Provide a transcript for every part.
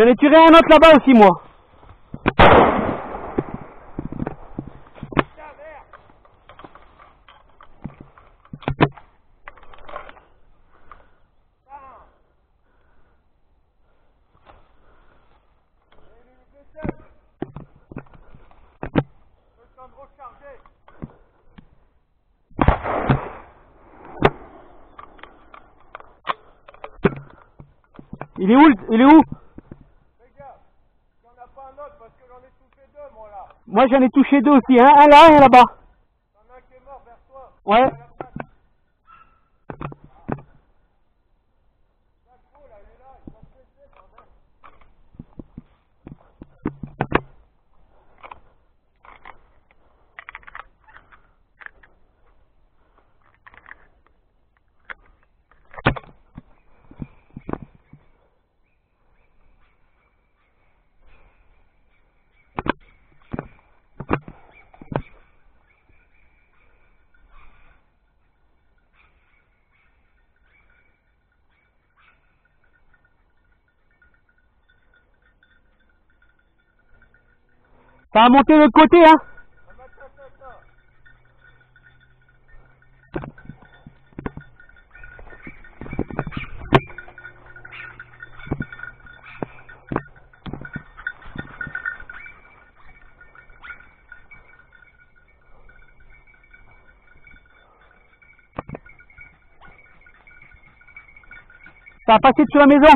J'en ai un autre là-bas aussi moi. Il est où Il est où Regarde, il n'y en a pas un autre parce que j'en ai touché deux, moi j'en ai touché deux aussi, hein. un là, un là-bas. T'en as un qui est mort vers toi. Ouais. À la place. La gros, là, il est là, il va se laisser, bordel. A monté de l'autre côté, hein. A passé sur la maison.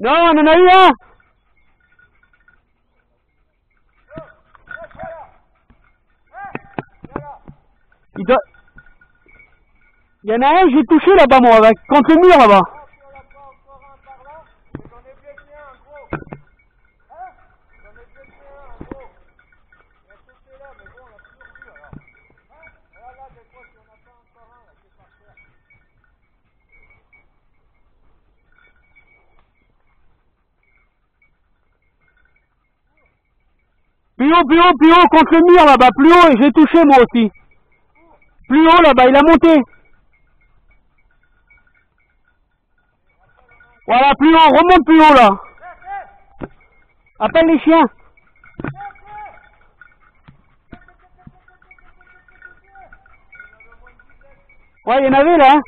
Non, on en a eu un. Il doit... Il y en a un, j'ai touché là-bas, moi, avec... contre le mur là-bas. Ah, tu en as pas encore un par là Mais J'en ai blessé un, gros. Hein J'en ai blessé un, gros. Il a sauté là, mais bon, on l'a toujours vu alors. Hein Voilà, là, des fois, si on n'a pas encore un, là, c'est par terre. Plus haut, plus haut, plus haut, contre le mur là-bas, plus haut, et j'ai touché moi aussi. Plus haut là-bas, il a monté. Voilà, plus haut, remonte plus haut là. Appelle les chiens. Ouais, il y en avait là. Hein.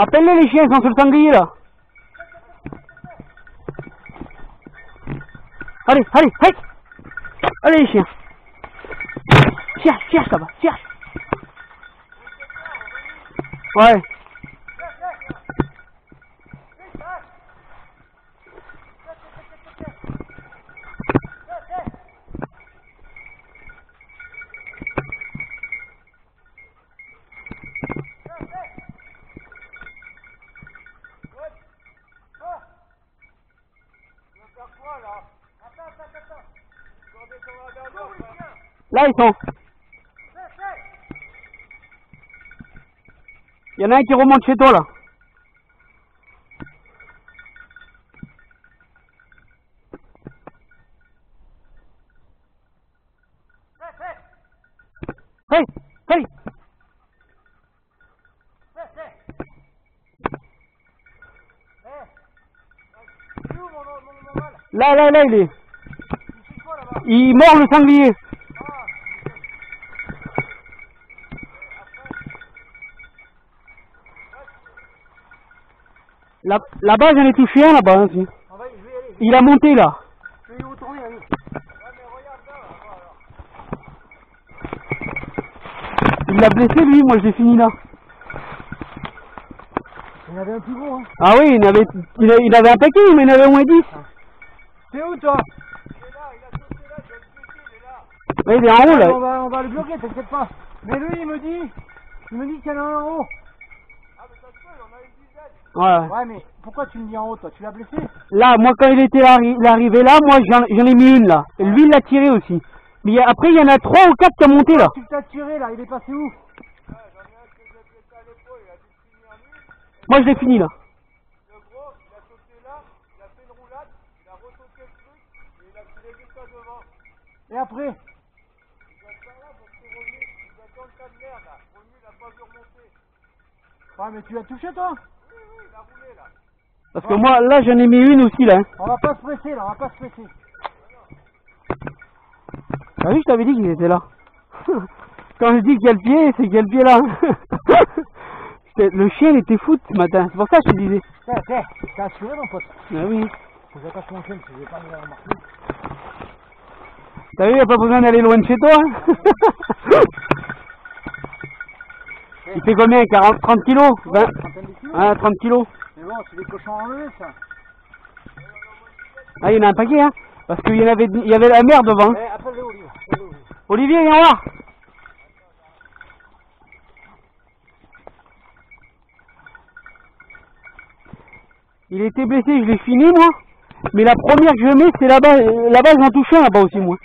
Appelle-les les chiens, ils sont sur le sanglier là. Allez, allez, allez. Allez les chiens. Cherche, cherche là-bas, cherche. Ouais. Là. Ils sont. Il y en a un qui remonte chez toi là. Hey, hey. Là, là, là, il est. Il mord le sanglier. Ah. Là- Là-bas, j'en ai touché un là-bas hein, je vais. Il a monté là. Je vais retourner, allez. Mais là. Il l'a blessé lui, moi je l'ai fini là. Il y en avait un plus gros, hein. Ah oui, il avait, il a- il avait un paquet, mais il en avait au moins 10. T'es où, toi? Ouais, il est en haut là. on, va, on va le bloquer, t'inquiète pas. Mais lui, il me dit, il me dit qu'il y en a un en haut. Ouais. Ouais, mais pourquoi tu me dis en haut, toi? Tu l'as blessé? Là, moi quand il était arri- il est arrivé là, moi j'en j'en ai mis une là. Et lui il l'a tiré aussi. Mais il y a- après il y en a trois ou quatre qui ont monté là. Tu t'as tiré, là, il est passé où? Moi je l'ai fini là. Le gros, il a sauté là, il a fait une roulade, il a retoqué le truc, et il a tiré juste ça devant. Et après? Ouais, mais tu l'as touché toi? Parce que moi là j'en ai mis une aussi là. hein. On va pas se presser là, on va pas se presser. Ah oui, je t'avais dit qu'il était là. Quand je dis qu'il y a le pied, c'est qu'il y a le pied là. Le chien il était fou ce matin, c'est pour ça que je te disais. Tiens, tiens, t'as assuré mon pote. Ah oui. Je vais pas me la remarquer. T'as vu, y a pas besoin d'aller loin de chez toi. hein. il fait combien 40, 30 kilos 20 Ah, 30 kilos. Mais bon, c'est des cochons enlevés ça. Ah, il y en a un paquet, hein. Parce qu'il y en avait, il y avait la mer devant. Eh, appelle-le Olivier. appelle-le, Olivier. Olivier, viens voir. Il était blessé, je l'ai fini, moi. Mais la première que je mets, c'est là-bas. Là-bas, j'en touche un, là-bas aussi, moi.